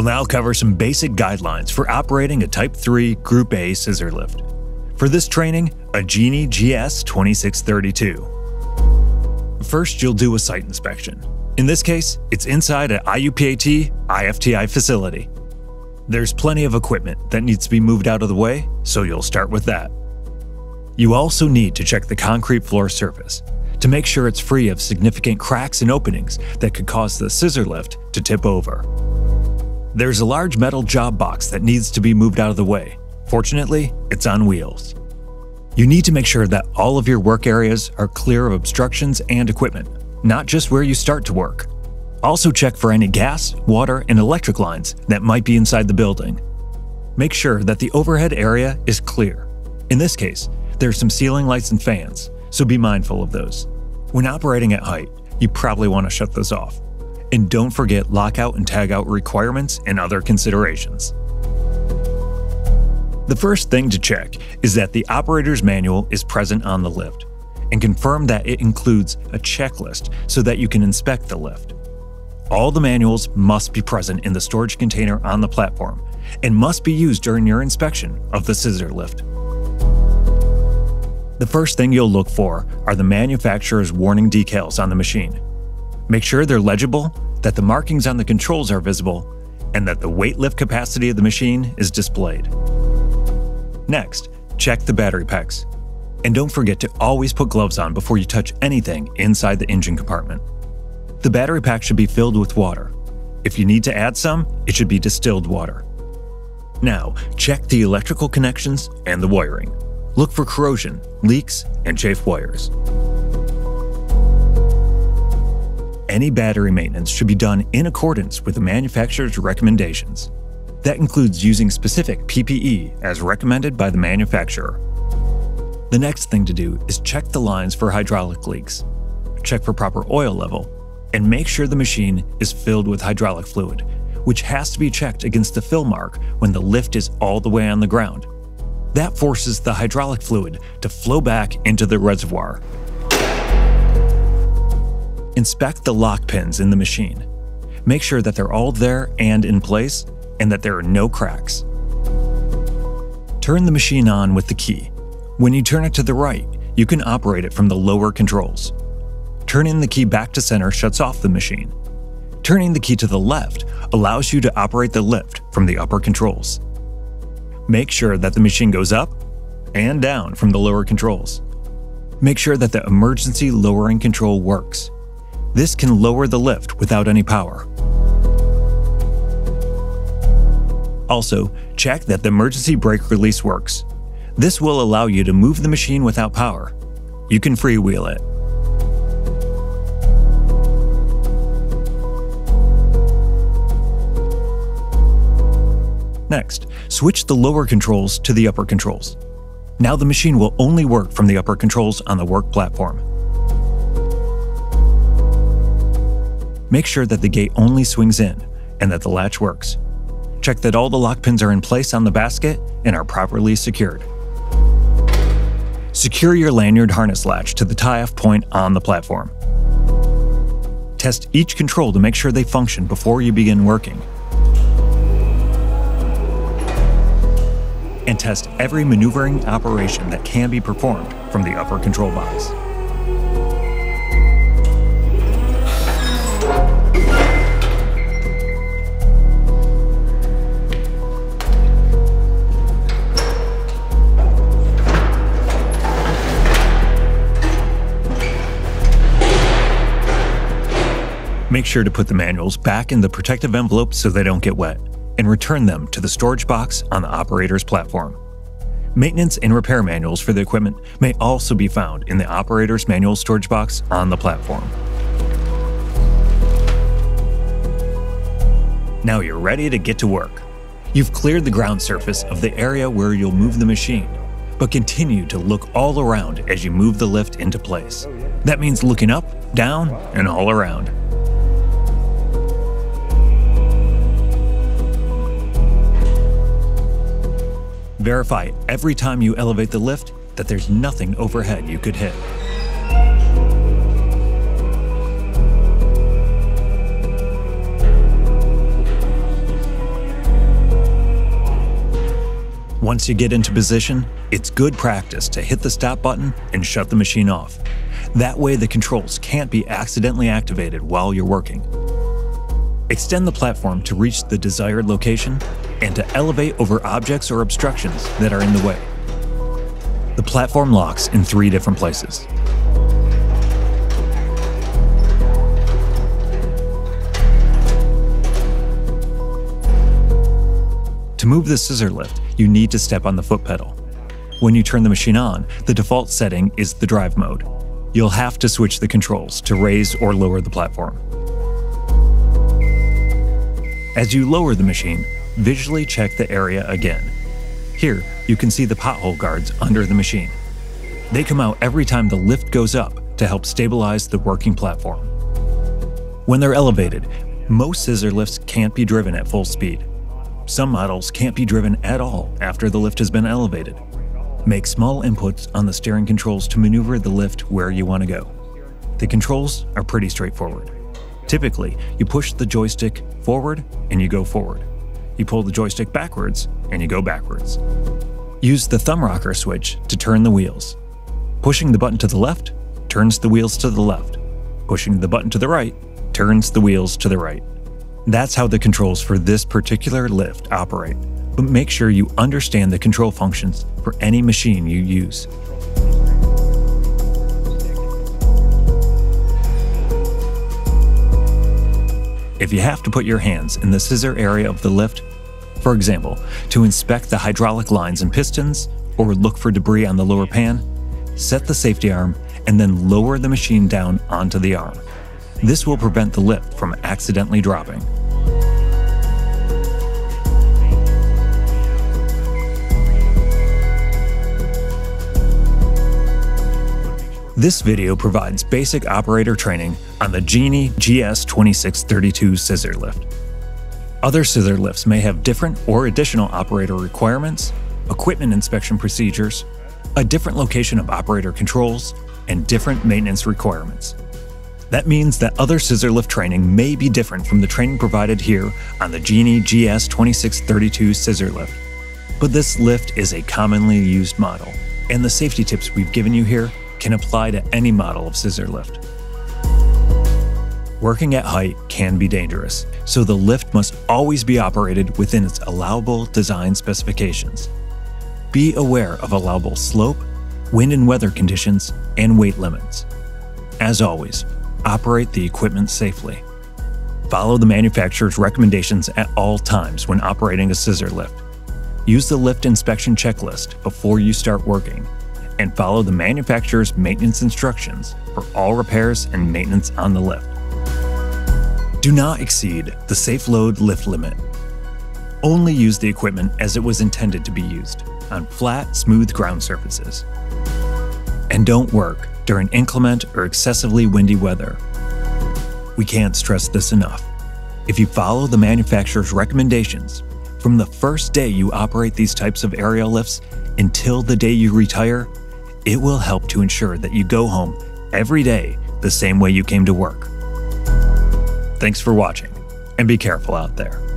We'll now cover some basic guidelines for operating a Type 3 Group A scissor lift. For this training, a Genie GS 2632. First, you'll do a site inspection. In this case, it's inside an IUPAT IFTI facility. There's plenty of equipment that needs to be moved out of the way, so you'll start with that. You also need to check the concrete floor surface to make sure it's free of significant cracks and openings that could cause the scissor lift to tip over. There's a large metal job box that needs to be moved out of the way. Fortunately, it's on wheels. You need to make sure that all of your work areas are clear of obstructions and equipment, not just where you start to work. Also check for any gas, water, and electric lines that might be inside the building. Make sure that the overhead area is clear. In this case, there's some ceiling lights and fans, so be mindful of those. When operating at height, you probably want to shut those off. And don't forget lockout and tagout requirements and other considerations. The first thing to check is that the operator's manual is present on the lift, and confirm that it includes a checklist so that you can inspect the lift. All the manuals must be present in the storage container on the platform and must be used during your inspection of the scissor lift. The first thing you'll look for are the manufacturer's warning decals on the machine. Make sure they're legible, that the markings on the controls are visible, and that the weight lift capacity of the machine is displayed. Next, check the battery packs. And don't forget to always put gloves on before you touch anything inside the engine compartment. The battery pack should be filled with water. If you need to add some, it should be distilled water. Now, check the electrical connections and the wiring. Look for corrosion, leaks, and chafed wires. Any battery maintenance should be done in accordance with the manufacturer's recommendations. That includes using specific PPE as recommended by the manufacturer. The next thing to do is check the lines for hydraulic leaks, check for proper oil level, and make sure the machine is filled with hydraulic fluid, which has to be checked against the fill mark when the lift is all the way on the ground that forces the hydraulic fluid to flow back into the reservoir. Inspect the lock pins in the machine. Make sure that they're all there and in place, and that there are no cracks. Turn the machine on with the key. When you turn it to the right, you can operate it from the lower controls. Turning the key back to center shuts off the machine. Turning the key to the left allows you to operate the lift from the upper controls. Make sure that the machine goes up and down from the lower controls. Make sure that the emergency lowering control works. This can lower the lift without any power. Also, check that the emergency brake release works. This will allow you to move the machine without power. You can freewheel it. Next, switch the lower controls to the upper controls. Now the machine will only work from the upper controls on the work platform. Make sure that the gate only swings in and that the latch works. Check that all the lock pins are in place on the basket and are properly secured. Secure your lanyard harness latch to the tie-off point on the platform. Test each control to make sure they function before you begin working. and test every maneuvering operation that can be performed from the upper control box. Make sure to put the manuals back in the protective envelope so they don't get wet and return them to the storage box on the operator's platform. Maintenance and repair manuals for the equipment may also be found in the operator's manual storage box on the platform. Now you're ready to get to work. You've cleared the ground surface of the area where you'll move the machine, but continue to look all around as you move the lift into place. That means looking up, down, and all around. verify every time you elevate the lift that there's nothing overhead you could hit. Once you get into position, it's good practice to hit the stop button and shut the machine off. That way the controls can't be accidentally activated while you're working. Extend the platform to reach the desired location and to elevate over objects or obstructions that are in the way. The platform locks in three different places. To move the scissor lift, you need to step on the foot pedal. When you turn the machine on, the default setting is the drive mode. You'll have to switch the controls to raise or lower the platform. As you lower the machine, visually check the area again. Here, you can see the pothole guards under the machine. They come out every time the lift goes up to help stabilize the working platform. When they're elevated, most scissor lifts can't be driven at full speed. Some models can't be driven at all after the lift has been elevated. Make small inputs on the steering controls to maneuver the lift where you want to go. The controls are pretty straightforward. Typically, you push the joystick forward and you go forward. You pull the joystick backwards and you go backwards. Use the thumb rocker switch to turn the wheels. Pushing the button to the left turns the wheels to the left. Pushing the button to the right turns the wheels to the right. That's how the controls for this particular lift operate, but make sure you understand the control functions for any machine you use. If you have to put your hands in the scissor area of the lift, for example, to inspect the hydraulic lines and pistons or look for debris on the lower pan, set the safety arm and then lower the machine down onto the arm. This will prevent the lift from accidentally dropping. This video provides basic operator training on the Genie GS2632 scissor lift. Other scissor lifts may have different or additional operator requirements, equipment inspection procedures, a different location of operator controls, and different maintenance requirements. That means that other scissor lift training may be different from the training provided here on the Genie GS2632 scissor lift. But this lift is a commonly used model, and the safety tips we've given you here can apply to any model of scissor lift. Working at height can be dangerous, so the lift must always be operated within its allowable design specifications. Be aware of allowable slope, wind and weather conditions, and weight limits. As always, operate the equipment safely. Follow the manufacturer's recommendations at all times when operating a scissor lift. Use the lift inspection checklist before you start working, and follow the manufacturer's maintenance instructions for all repairs and maintenance on the lift. Do not exceed the safe load lift limit. Only use the equipment as it was intended to be used on flat, smooth ground surfaces. And don't work during inclement or excessively windy weather. We can't stress this enough. If you follow the manufacturer's recommendations, from the first day you operate these types of aerial lifts until the day you retire, it will help to ensure that you go home every day the same way you came to work. Thanks for watching, and be careful out there.